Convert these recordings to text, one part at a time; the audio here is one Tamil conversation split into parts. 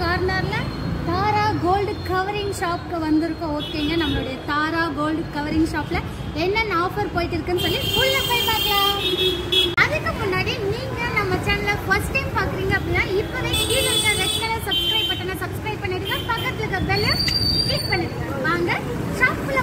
கார்னரில் தாரா கோல்டு கவரிங் ஷாப்க்கு வந்திருக்கோம். ஓகேங்க நம்மளுடைய தாரா கோல்டு கவரிங் ஷாப்பில் என்னென்ன ஆஃபர் போயிட்டு இருக்குன்னு சொல்லி ஃபுல்லாக போய் பார்க்கலாம். அதுக்கு முன்னாடி நீங்கள் நம்ம சேனலை ஃபர்ஸ்ட் டைம் பார்க்குறீங்க அப்படின்னா இப்பவே கீழே இருக்க ரெட் கலர் சப்ஸ்கிரைப் பட்டனை சப்ஸ்கிரைப் பண்ணிடுங்க. பக்கத்தில் இருக்க பெல்ல கிளிக் பண்ணிடுங்க. வாங்க ஷாப்புக்குள்ள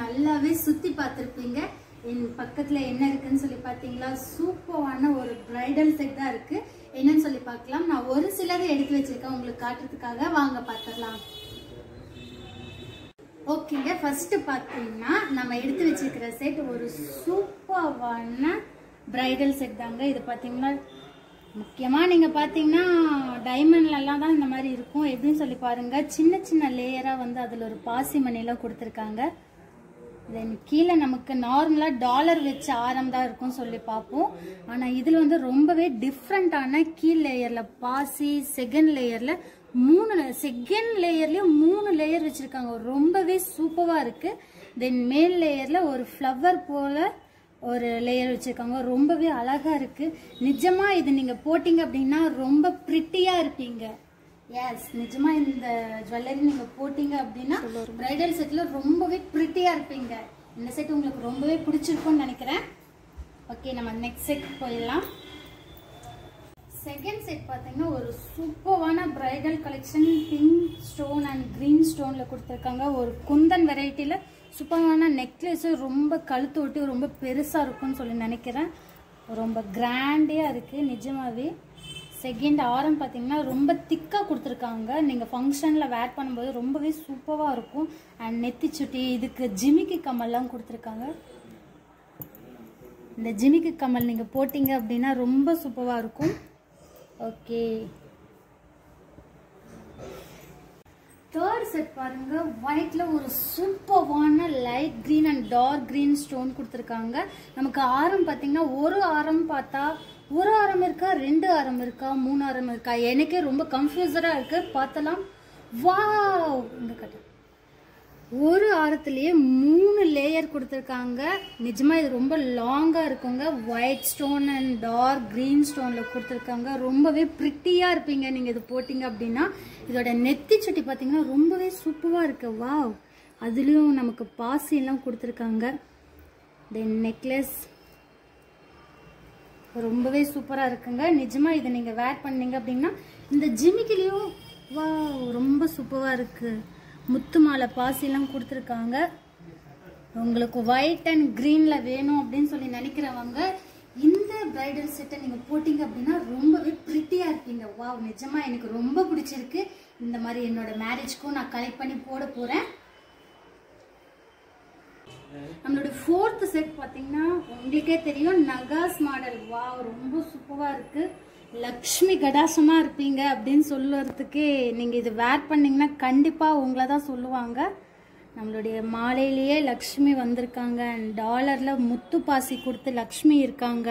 நல்லாவே சுற்றி பார்த்துருப்பீங்க. என் பக்கத்தில் என்ன இருக்குன்னு சொல்லி பார்த்தீங்களா? சூப்பரான ஒரு ப்ரைடல் செட் தான் இருக்குது என்னன்னு சொல்லி பார்க்கலாம். நான் ஒரு சிலதை எடுத்து வச்சுருக்கேன். உங்களுக்கு காட்டுறதுக்காக வாங்க பார்த்துடலாம். ஓகேங்க ஃபஸ்ட்டு பார்த்தீங்கன்னா நம்ம எடுத்து வச்சிருக்கிற செட் ஒரு சூப்பரான ப்ரைடல் செட் தாங்க. இது பார்த்தீங்கன்னா முக்கியமாக நீங்கள் பார்த்தீங்கன்னா டைமண்ட்லலாம் தான் இந்த மாதிரி இருக்கும். எதுன்னு சொல்லி பாருங்கள் சின்ன சின்ன லேயராக வந்து அதில் ஒரு பாசி மணிலாம் கொடுத்துருக்காங்க. தென் கீழே நமக்கு நார்மலாக டாலர் வச்ச ஆரம் தான் இருக்கும் சொல்லி பார்ப்போம். ஆனால் இதில் வந்து ரொம்பவே டிஃப்ரெண்ட்டான கீழ் லேயரில் பாசி செகண்ட் லேயரில் மூணு செகண்ட் லேயர்லேயும் மூணு லேயர் வச்சுருக்காங்க. ரொம்பவே சூப்பராக இருக்குது தென் மேல் லேயரில் ஒரு ஃப்ளவர் போல் ஒரு லேயர் வச்சுருக்காங்க. ரொம்பவே அழகாக இருக்குது நிஜமாக இது நீங்கள் போட்டிங்க அப்படின்னா ரொம்ப ப்ரிட்டியாக இருப்பீங்க. எஸ் நிஜமா இந்த ஜுவல்லரி நீங்க போட்டீங்க அப்படின்னா பிரைடல் செட்ல ரொம்பவே ப்ரிட்டியா இருப்பீங்க. இந்த செட் உங்களுக்கு ரொம்பவே பிடிச்சிருக்கும்னு நினைக்கிறேன். ஓகே நம்ம நெக்ஸ்ட் செட் போயிடலாம். செகண்ட் செட் பார்த்தீங்கன்னா ஒரு சூப்பரான bridal collection pink stone and green ஸ்டோன்ல கொடுத்துருக்காங்க. ஒரு குந்தன் வெரைட்டியில் சூப்பரான நெக்லஸ் ரொம்ப கழுத்து ஒட்டி ரொம்ப பெருசாக இருக்கும்னு சொல்லி நினைக்கிறேன். ரொம்ப கிராண்டியாக இருக்குது நிஜமாவே. செகண்ட் ஆரம் பார்த்தீங்கன்னா ரொம்ப திக்காக கொடுத்துருக்காங்க. நீங்கள் ஃபங்க்ஷனில் வேர் பண்ணும்போது ரொம்பவே சூப்பராக இருக்கும். அண்ட் நெத்தி சுட்டி இதுக்கு ஜிமிக்கி கமல்லாம் கொடுத்துருக்காங்க. இந்த ஜிமிக்கி கமல் நீங்கள் போட்டிங்க அப்படின்னா ரொம்ப சூப்பராக இருக்கும். ஓகே தேர்ட் செட் பாருங்க. ஒயிட்ல ஒரு சூப்பரான light green and dark green stone கொடுத்துருக்காங்க. நமக்கு ஆரம் பார்த்தீங்கன்னா ஒரு ஆரம் பார்த்தா ஒரு ஆரம் இருக்கா ரெண்டு ஆரம் இருக்கா மூணு ஆரம் இருக்கா? எனக்கே ரொம்ப கன்ஃபியூசரா இருக்கு. பார்த்தலாம். வா இங்க கட்ட ஒரு ஆரத்துலேயே மூணு லேயர் கொடுத்துருக்காங்க. நிஜமா இது ரொம்ப லாங்கா இருக்குங்க. White stone and dark green ஸ்டோன்ல கொடுத்துருக்காங்க. ரொம்பவே ப்ரிட்டியா இருப்பீங்க நீங்க இது போட்டீங்க அப்படின்னா. இதோட நெத்தி சட்டி பார்த்தீங்கன்னா ரொம்பவே சூப்பராக இருக்கு. வாவ் அதுலயும் நமக்கு பாசி எல்லாம் கொடுத்துருக்காங்க. தென் நெக்லஸ் ரொம்பவே சூப்பராக இருக்குங்க. நிஜமாக இதை நீங்கள் வேர் பண்ணீங்க அப்படின்னா இந்த ஜிமிக்கிலையும் வா ரொம்ப சூப்பராக இருக்குது முத்து மாலை பாசிலாம் கொடுத்துருக்காங்க. உங்களுக்கு ஒயிட் அண்ட் க்ரீனில் வேணும் அப்படின்னு சொல்லி நினைக்கிறவங்க இந்த பிரைடல் செட்டை நீங்கள் போட்டிங்க அப்படின்னா ரொம்பவே ப்ரிட்டியாக இருப்பீங்க. வா நிஜமாக எனக்கு ரொம்ப பிடிச்சிருக்கு. இந்த மாதிரி என்னோட மேரேஜ்க்கும் நான் கலெக்ட் பண்ணி போட போகிறேன் நம்மளோட ஃபோர்த் செட் பார்த்தீங்கன்னா உங்களுக்கே தெரியும் நகாஸ் மாடல் வா ரொம்ப சூப்பராக இருக்குது லக்ஷ்மி கடாசமாக இருப்பீங்க அப்படின்னு சொல்லுறதுக்கே நீங்கள் இது வேர் பண்ணிங்கன்னா கண்டிப்பாக உங்களை தான் சொல்லுவாங்க. நம்மளுடைய மாலையிலேயே லக்ஷ்மி வந்திருக்காங்க. அண்ட் டாலரில் முத்து பாசி கொடுத்து லக்ஷ்மி இருக்காங்க.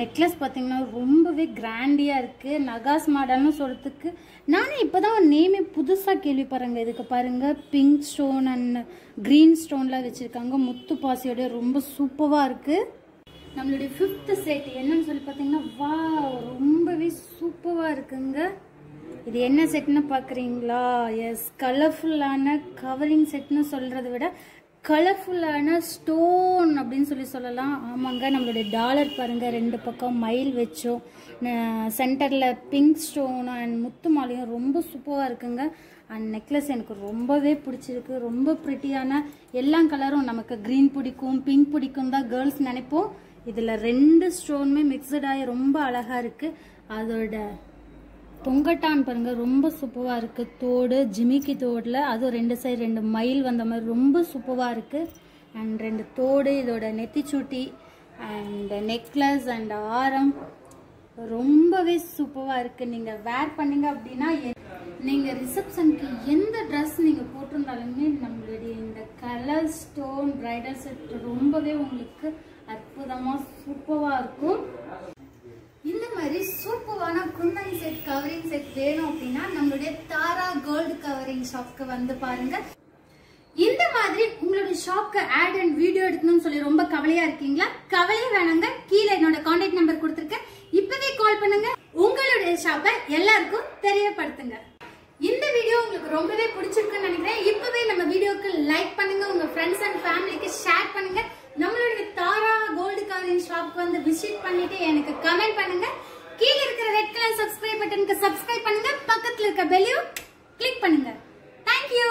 நெக்லஸ் பார்த்தீங்கன்னா ரொம்பவே கிராண்டியாக இருக்குது நகாஸ் மாடல்னு சொல்றதுக்கு நானே இப்போதான் நேமே புதுசாக கேள்விப்படுறேங்க. இதுக்கு பாருங்கள் பிங்க் ஸ்டோன் அண்ட் க்ரீன் ஸ்டோன்லாம் வச்சிருக்காங்க. முத்து பாசியோட ரொம்ப சூப்பராக இருக்குது நம்மளுடைய ஃபிஃப்த்து செட் என்னன்னு சொல்லி பார்த்தீங்கன்னா வா ரொம்பவே சூப்பராக இருக்குங்க. இது என்ன செட்னு பார்க்குறீங்களா எஸ் கலர்ஃபுல்லான கவரிங் செட்னு சொல்கிறத விட கலர்ஃபுல்லான ஸ்டோன் அப்படின்னு சொல்லி சொல்லலாம். ஆமாங்க நம்மளுடைய டாலர் பாருங்க ரெண்டு பக்கம் மயில் வச்சோம். சென்டரில் பிங்க் ஸ்டோனும் அண்ட் முத்து மாலையும் ரொம்ப சூப்பராக இருக்குங்க. அண்ட் நெக்லஸ் எனக்கு ரொம்பவே பிடிச்சிருக்கு. ரொம்ப ப்ரிட்டியான எல்லா கலரும் நமக்கு க்ரீன் பிடிக்கும் பிங்க் பிடிக்கும் தான் கேர்ள்ஸ் நினைப்போம். இதில் ரெண்டு ஸ்டோனுமே மிக்சடாகி ரொம்ப அழகாக இருக்குது அதோட பொங்கட்டான் பாருங்க ரொம்ப சூப்பராக இருக்கு. தோடு ஜிமிக்கி தோடில் அதுவும் ரெண்டு சைடு ரெண்டு மயில் வந்த மாதிரி ரொம்ப சூப்பராக இருக்கு. அண்ட் ரெண்டு தோடு இதோட நெத்திச்சூட்டி அண்ட் நெக்லஸ் அண்ட் ஆரம். ரொம்பவே சூப்பராக இருக்கு. நீங்க வேர் பண்ணீங்க அப்படின்னா எ- நீங்க ரிசப்ஷனுக்கு எந்த ட்ரெஸ் நீங்க போட்டிருந்தாலுமே நம்மளுடைய இந்த கலர் ஸ்டோன் பிரைடல் செட் ரொம்பவே உங்களுக்கு அற்புதமா சூப்பரா இருக்கும். இந்த மாதிரி சூப்பரான குந்தன் செட் கவரிங் செட் வேணும் அப்படின்னா நம்மளுடைய தாரா கோல்டு கவரிங் ஷாப்க்கு வந்து பாருங்க. இந்த மாதிரி உங்களுடைய ஷாப்க்கு ஆட் அண்ட் வீடியோ எடுக்கணும்னு சொல்லி ரொம்ப கவலையா இருக்கீங்களா? கவலையே வேணாங்க. கீழே என்னோட கான்டாக்ட் நம்பர் கொடுத்துருக்கேன். இப்பவே கால் பண்ணுங்க. உங்களுடைய ஷாப்பை எல்லாருக்கும் தெரியப்படுத்துங்க. இந்த வீடியோ உங்களுக்கு ரொம்பவே பிடிச்சிருக்குன்னு நினைக்கிறேன். இப்பவே நம்ம வீடியோக்கு லைக் பண்ணுங்க. உங்க ஃப்ரெண்ட்ஸ் அண்ட் ஃபேமிலிக்கு ஷேர் பண்ணுங்க. நம்மளுடைய தாரா கோல்டு காரின் ஷாப்க்கு வந்து விசிட் பண்ணிட்டு எனக்கு கமெண்ட் பண்ணுங்க. கீழே இருக்கிற ரெட் கலர் சப்ஸ்கிரைப் பட்டனுக்கு சப்ஸ்கிரைப் பண்ணுங்க. பக்கத்துல இருக்க பெல்லையும் கிளிக் பண்ணுங்க. தேங்க்யூ